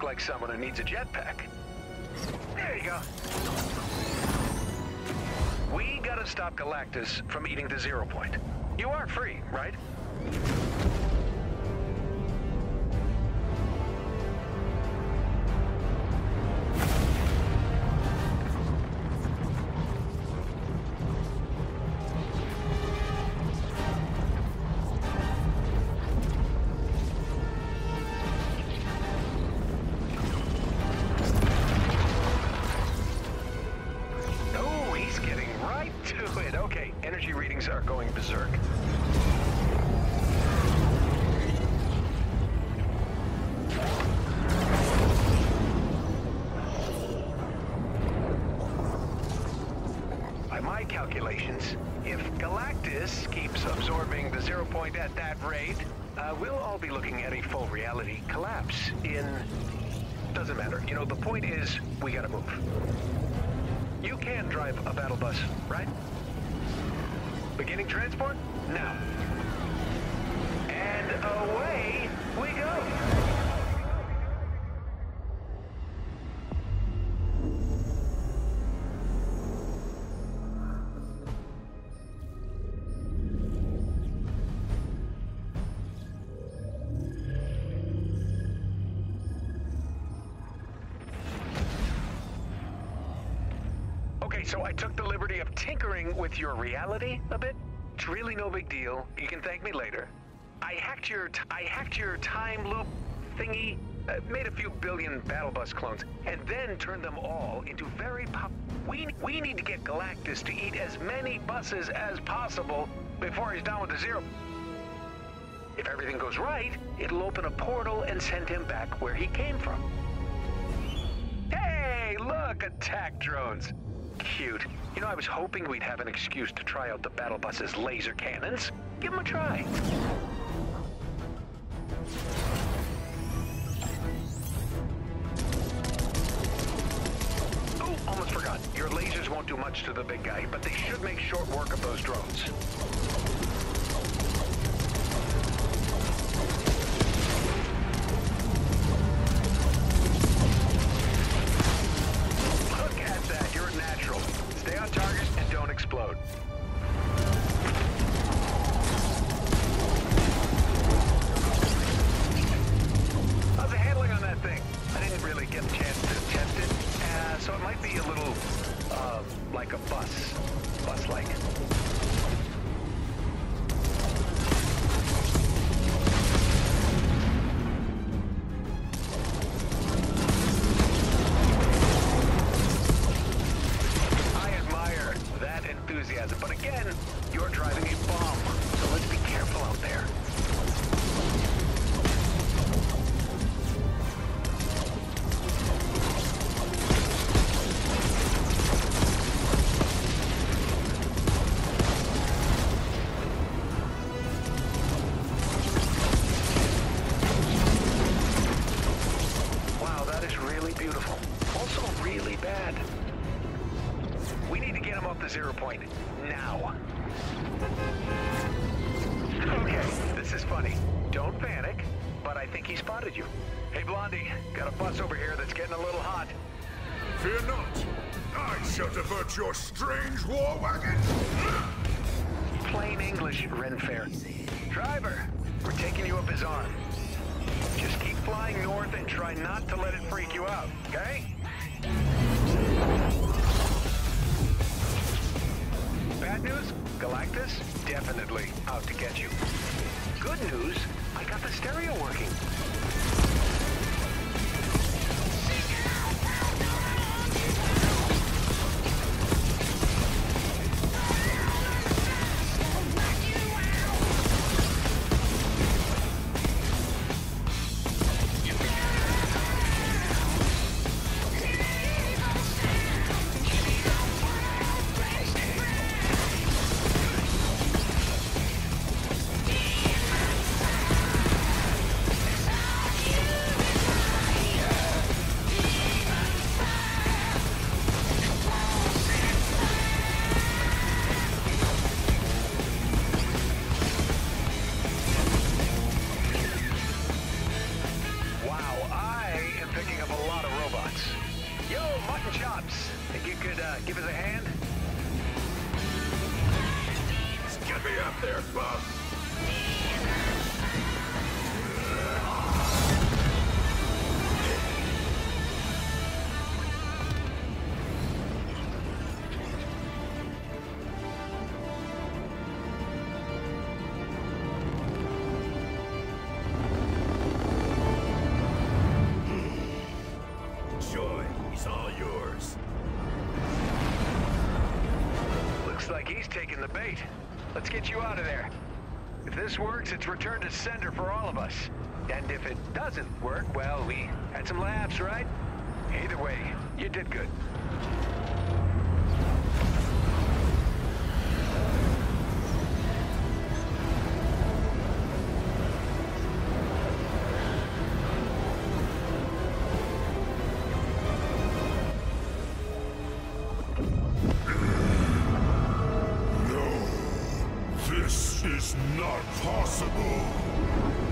look like someone who needs a jetpack. There you go. We gotta stop Galactus from eating the zero point. You are free, right? Point at that rate, uh, we'll all be looking at a full reality collapse in... Doesn't matter. You know, the point is, we gotta move. You can drive a battle bus, right? Beginning transport? Now. And away we go. So I took the liberty of tinkering with your reality a bit. It's really no big deal. You can thank me later. I hacked your I hacked your time loop thingy, uh, made a few billion battle bus clones, and then turned them all into very pop. We we need to get Galactus to eat as many buses as possible before he's down with the zero. If everything goes right, it'll open a portal and send him back where he came from. Hey, look, attack drones. Cute. You know, I was hoping we'd have an excuse to try out the battle bus's laser cannons. Give them a try. Oh, almost forgot. Your lasers won't do much to the big guy, but they should make short work of those drones. Explode. I think he spotted you. Hey, Blondie, got a bus over here that's getting a little hot. Fear not. I shall divert your strange war wagon. Plain English, Renfair. Driver, we're taking you up his arm. Just keep flying north and try not to let it freak you out, okay? Bad news? Galactus? Definitely out to get you. Good news? I got the stereo working. your chops. Think you could uh, give us a hand? Just get me up there, Bob! The bait. Let's get you out of there. If this works, it's return to sender for all of us. And if it doesn't work, well, we had some laughs, right? Either way, you did good. It's not possible!